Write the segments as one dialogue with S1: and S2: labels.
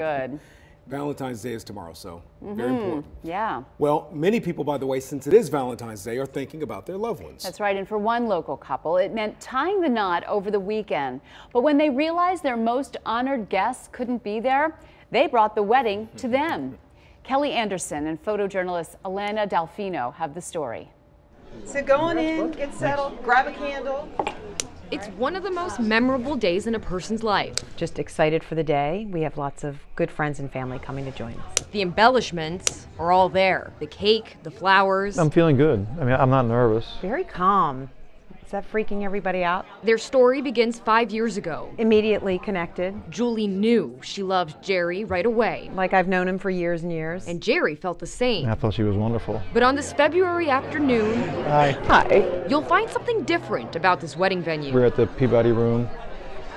S1: Good.
S2: Valentine's Day is tomorrow, so
S1: Mm-hmm.
S2: very important.
S1: Yeah.
S2: Well, many people, by the way, since it is Valentine's Day, are thinking about their loved ones.
S1: That's right. And for one local couple, it meant tying the knot over the weekend. But when they realized their most honored guests couldn't be there, they brought the wedding to them. Kelly Andersen and photojournalist Alana Dalfino have the story.
S3: So go on in, get settled, grab a candle.
S4: It's one of the most memorable days in a person's life.
S5: Just excited for the day. We have lots of good friends and family coming to join us.
S4: The embellishments are all there the cake, the flowers.
S6: I'm feeling good. I mean, I'm not nervous.
S5: Very calm. Is that uh, freaking everybody out?
S4: Their story begins five years ago.
S5: Immediately connected.
S4: Julie knew she loved Jerry right away,
S5: Like I've known him for years and years.
S4: and Jerry felt the same.
S6: I thought she was wonderful.
S4: But on this February afternoon,
S6: Hi.
S5: Hi.
S4: you'll find something different about this wedding venue.
S6: We're at the Peabody Room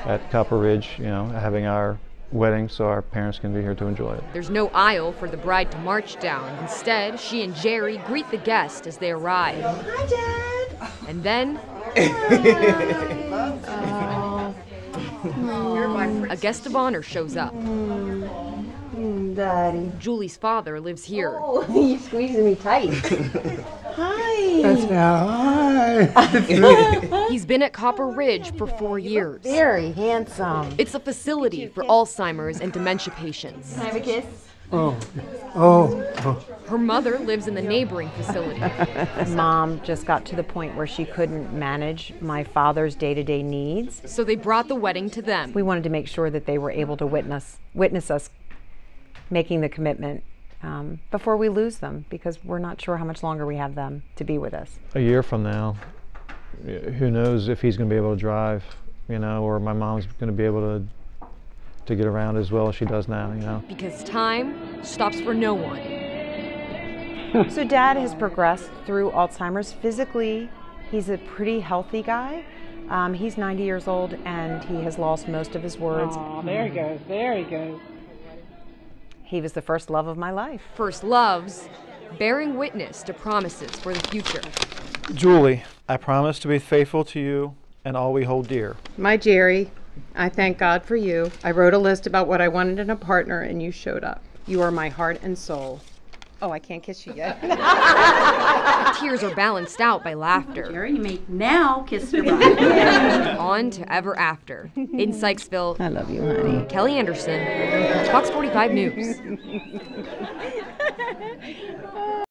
S6: at Copper Ridge, you know, having our wedding so our parents can be here to enjoy it.
S4: There's no aisle for the bride to march down. Instead, she and Jerry greet the guests as they arrive.
S3: Hi, Dad.
S4: And then, a guest of honor shows up.
S7: Daddy.
S4: Julie's father lives here.
S7: Oh, you're squeezing me tight.
S3: Hi.
S4: He's been at Copper Ridge for four years.
S7: Very handsome.
S4: It's a facility for Alzheimer's and dementia patients.
S7: Can I have a kiss?
S3: Oh, oh.
S4: Her mother lives in the neighboring facility.
S5: Mom just got to the point where she couldn't manage my father's day-to-day needs.
S4: So they brought the wedding to them.
S5: We wanted to make sure that they were able to witness witness us making the commitment um, before we lose them because we're not sure how much longer we have them to be with us.
S6: A year from now, who knows if he's going to be able to drive, you know, or my mom's going to be able to to get around as well as she does now, you know.
S4: Because time stops for no one.
S5: So dad has progressed through Alzheimer's. Physically, he's a pretty healthy guy. Um, he's 90 years old and he has lost most of his words.
S3: Oh, there he goes. There he goes.
S5: He was the first love of my life.
S4: First loves, bearing witness to promises for the future.
S6: Julie, I promise to be faithful to you and all we hold dear.
S3: My Jerry, I thank God for you. I wrote a list about what I wanted in a partner, and you showed up. You are my heart and soul. Oh, I can't kiss you yet.
S4: Tears are balanced out by laughter.
S7: Jerry, you may now kiss the bride.
S4: On to ever after. In Sykesville,
S3: I love you, honey.
S4: Kelly Andersen, Fox 45 News.